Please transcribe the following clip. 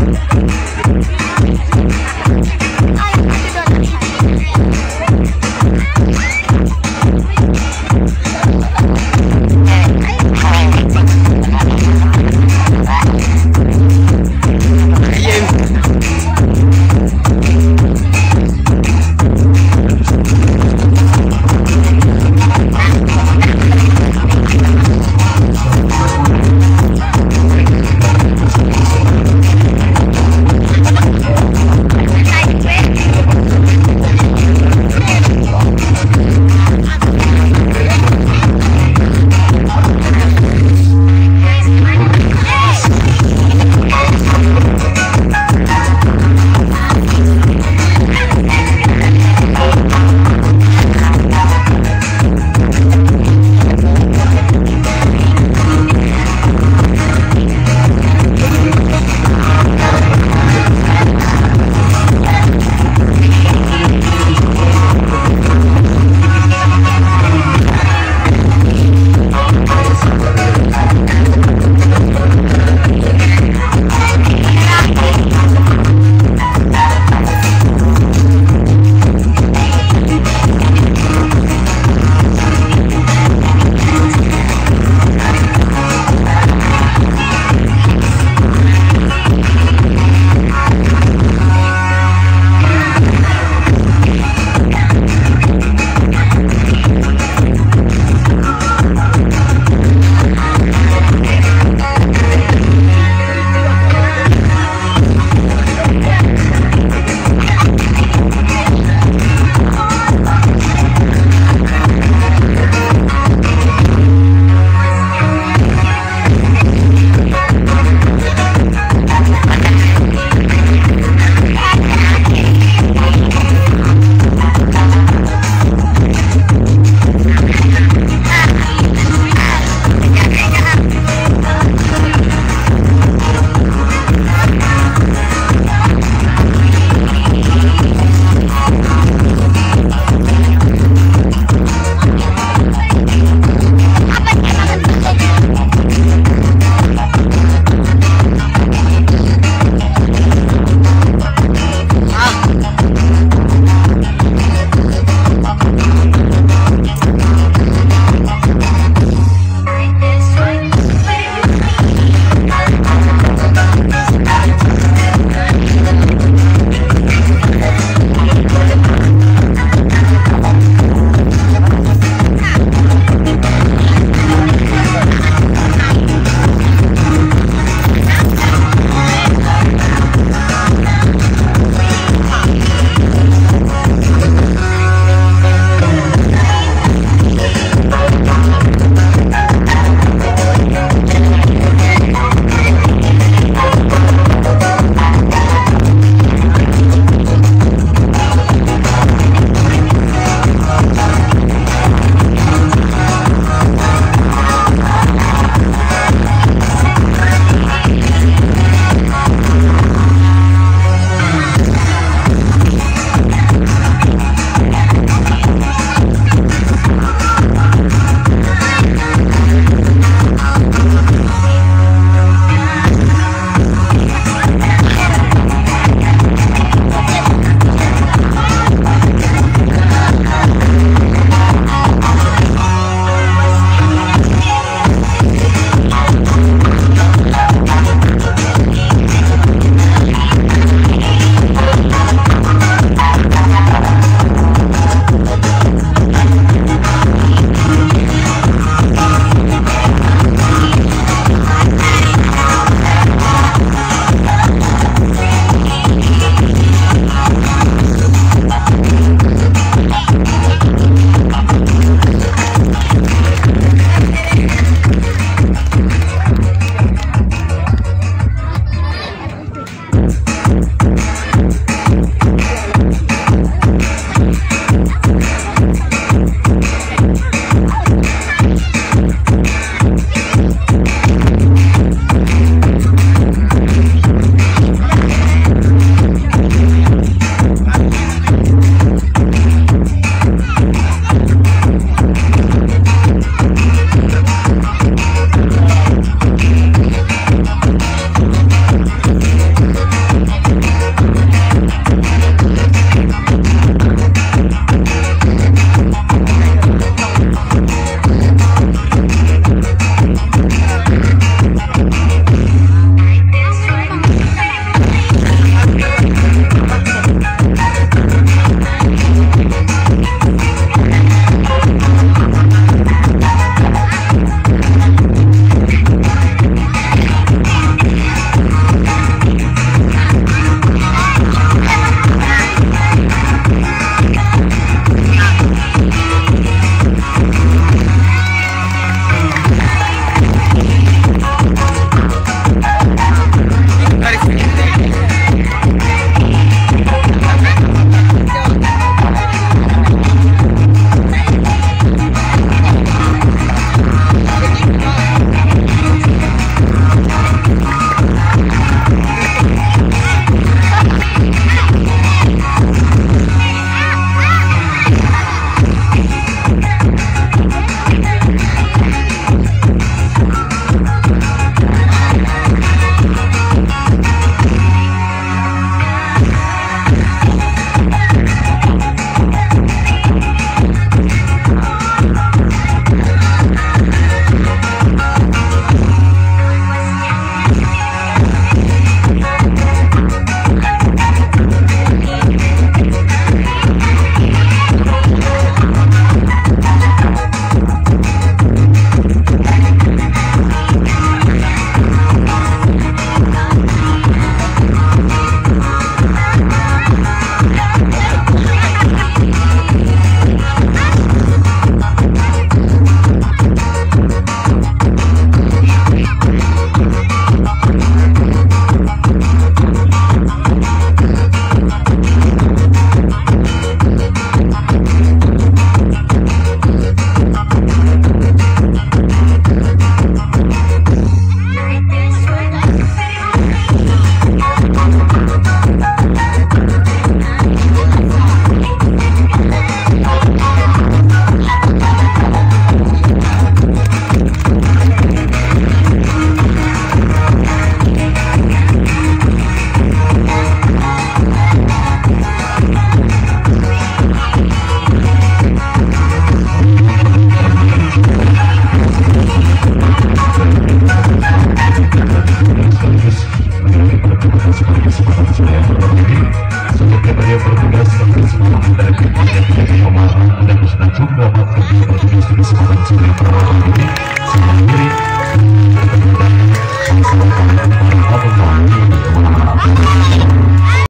I, I